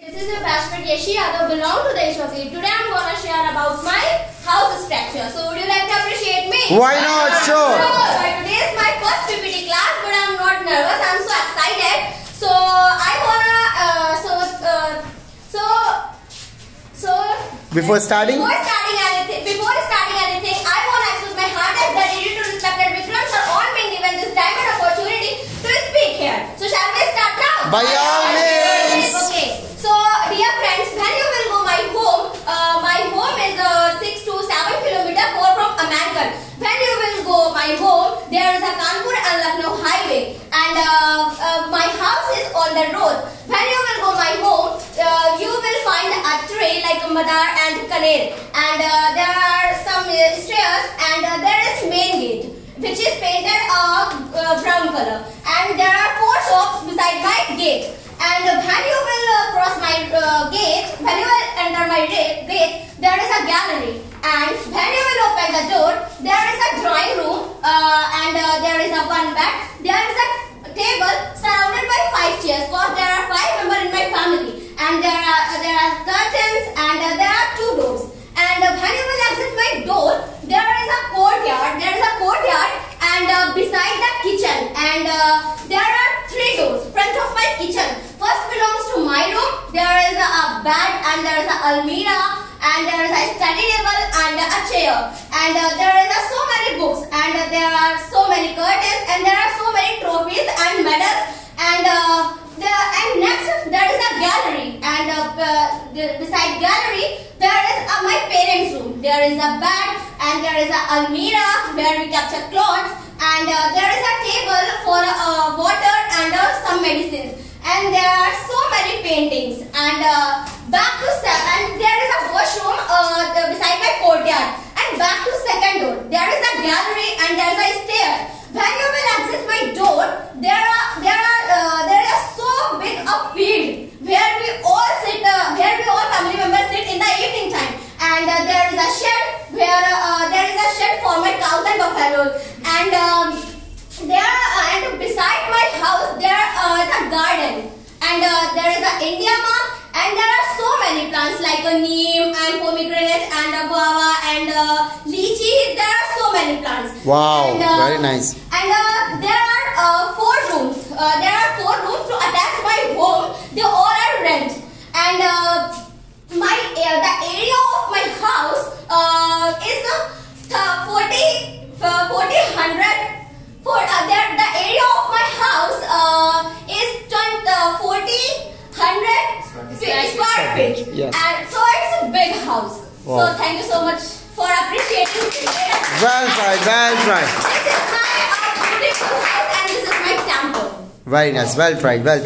This is your bashment Yashi Yadav belong to the Ishwaki. Today I'm gonna share about my house structure. So would you like to appreciate me? Why not? Sure. But today is my first PPT class, but I'm not nervous. I'm so excited. So I wanna uh, so uh, so so Before starting? before starting anything before starting anything, I wanna express my heartfelt gratitude to respected Vikram sir on being given this diamond opportunity to speak here. So shall we start now? By all means. Okay. So dear friends, when you will go my home, uh, my home is uh, six to seven kilometer far from American. When you will go my home, there is a Kanpur and Lucknow highway, and uh, uh, my house is on the road. When you will go my home, uh, you will find a tree like Madar and Kaner, and uh, there are some uh, stairs, and uh, there is main gate which is painted uh, uh, brown color, and there are four shops beside my gate. And when you will uh, cross my gate, when you will enter my gate, there is a gallery. And when you will open the door, there is a drawing room and there is a one bed. There is a table surrounded by five chairs because there are five members in my family. And there are uh, there are curtains and uh, there are two doors. And uh, when you will exit my door, there is a courtyard. There is a courtyard and uh, beside the kitchen and uh, there are three doors. Front of my kitchen. First belongs to my room. There is a, bed and there is a almirah and there is a study table and a chair. And uh, there is so many books and uh, there are so many curtains and there are so many trophies and medals. And uh, the and next there is a gallery. And uh, beside gallery there is uh, my parents room. There is a bed and there is a almirah where we capture clothes. And there is a table for uh, water and uh, some medicines. And there are so many paintings and uh, back to step and there is a washroom uh, beside my courtyard. And back to second door there is a gallery and there is a stair. When you will exit my door there are there are uh, there is so big a field where we all sit uh, where we all family members sit in the evening time. And uh, there is a shed where uh, there is a shed for my cows and buffaloes. And um, there uh, and beside my house there uh, is a garden. And uh, there is a indiama and there are so many plants like a neem and pomegranate and a guava and uh, lychee. There are so many plants. Wow, And, uh, very nice. and uh, there are uh, four rooms. Uh, there are four rooms to attach my home they all are rent and uh, my uh, the area of my house uh, is uh, 40 uh, 40 100 for uh, there, the area of my house uh, is 20, uh, 40 100 square Yes. and so it's a big house Wow. so thank you so much for appreciating. Well tried, well tried. This is my uh, beautiful house and this is my temple. Very nice, well tried, well